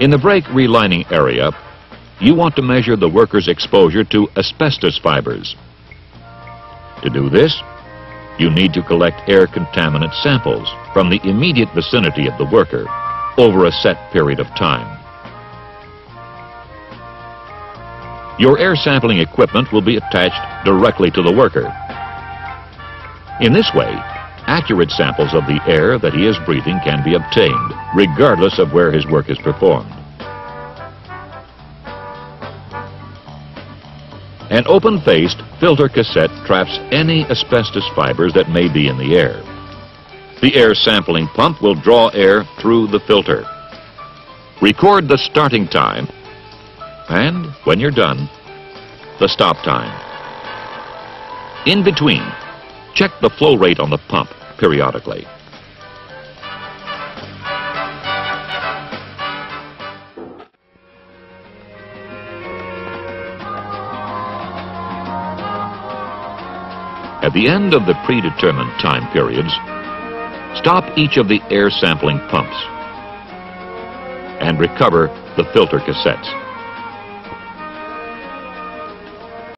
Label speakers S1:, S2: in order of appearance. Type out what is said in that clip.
S1: In the brake relining area, you want to measure the worker's exposure to asbestos fibers. To do this, you need to collect air contaminant samples from the immediate vicinity of the worker over a set period of time. Your air sampling equipment will be attached directly to the worker. In this way, accurate samples of the air that he is breathing can be obtained, regardless of where his work is performed. An open-faced filter cassette traps any asbestos fibers that may be in the air. The air sampling pump will draw air through the filter. Record the starting time and, when you're done, the stop time. In between, check the flow rate on the pump periodically. At the end of the predetermined time periods, stop each of the air sampling pumps and recover the filter cassettes.